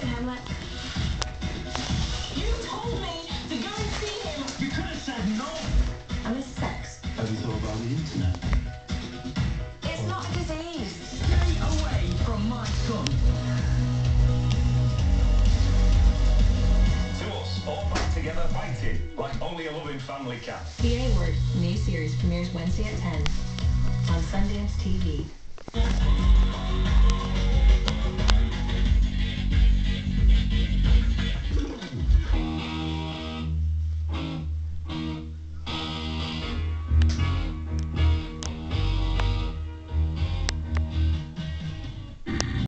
at Hamlet. You told me to go and see him. You could have said no. I miss sex. Have you thought about the internet? It's not a disease. Stay away from my son. To us, all back together fighting, like only a loving family can. The A Word, new series premieres Wednesday at 10 on Sundance TV.